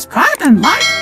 subscribe and like.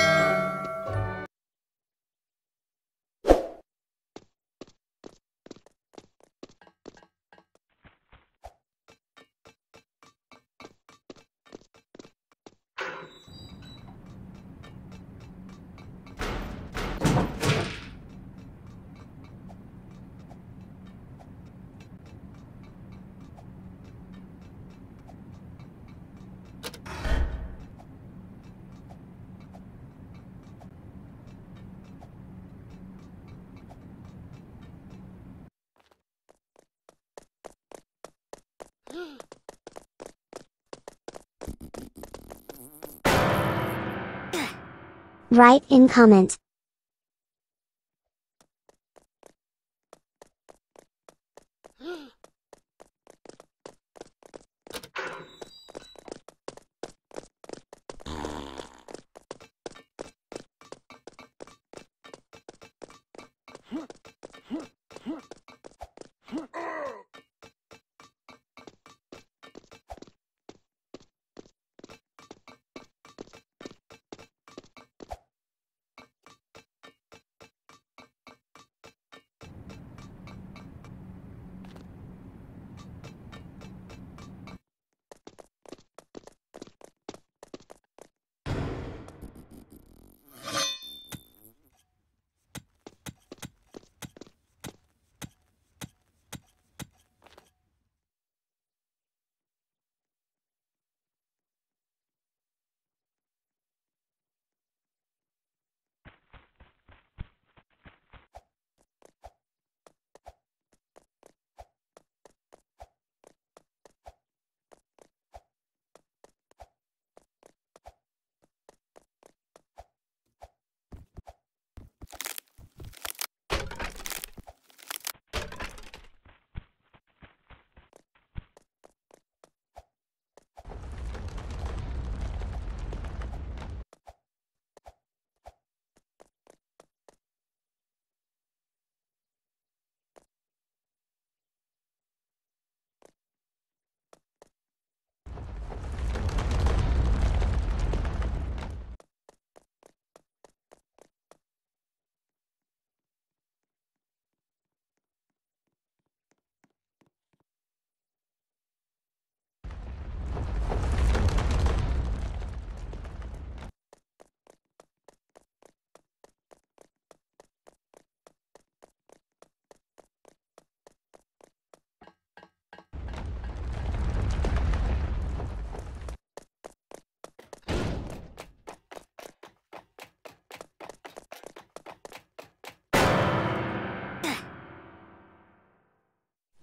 Write in comment.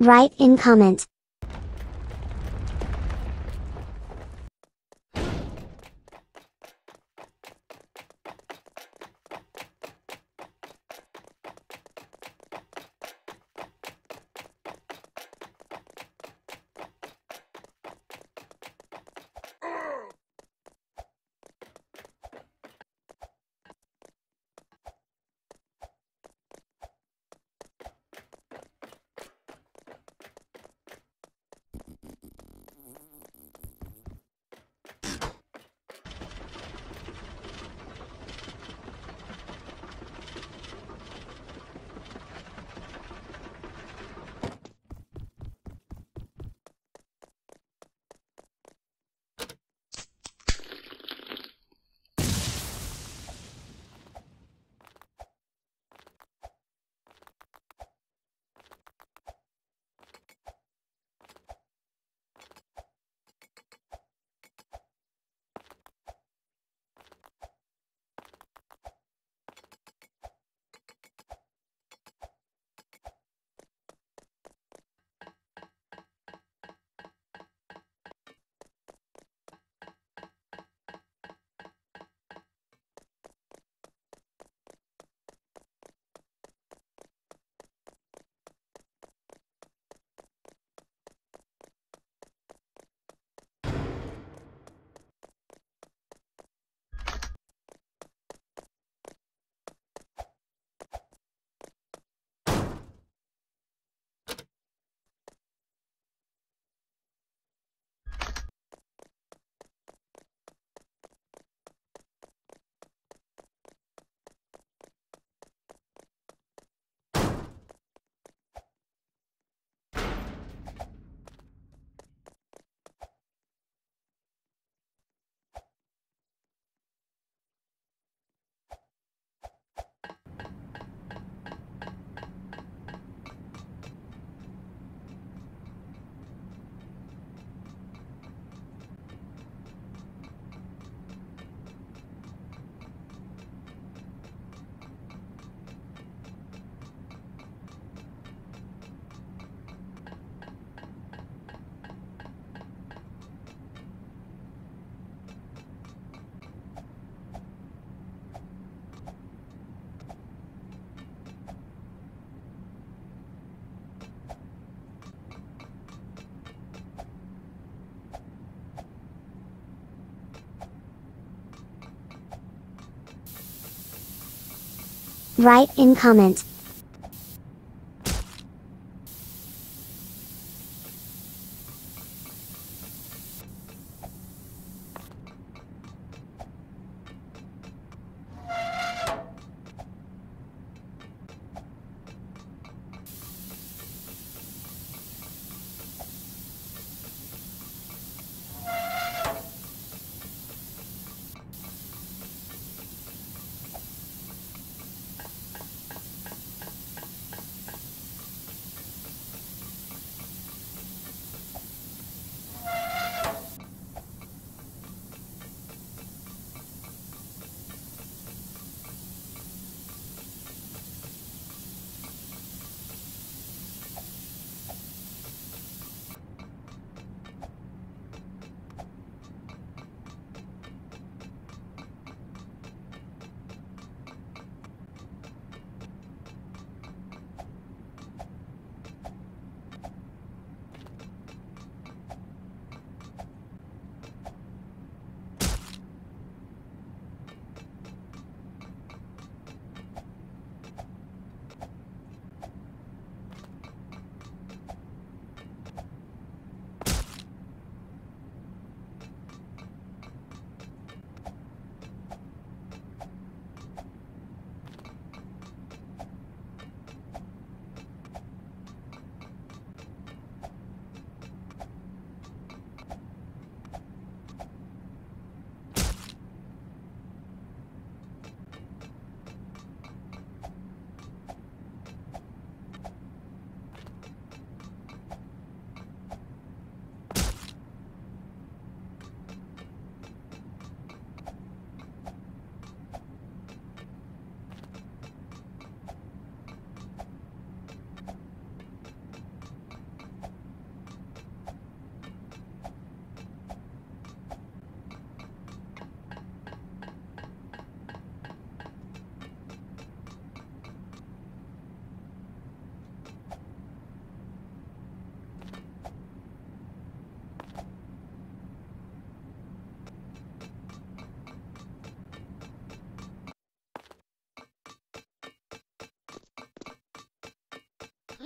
Write in comment. Write in comment.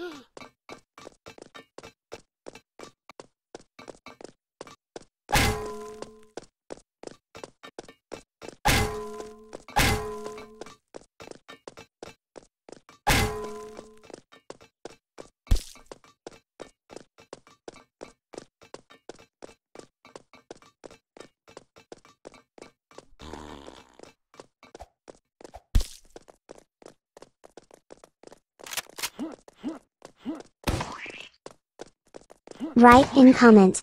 Huh? Write in comment.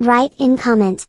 Write in comment.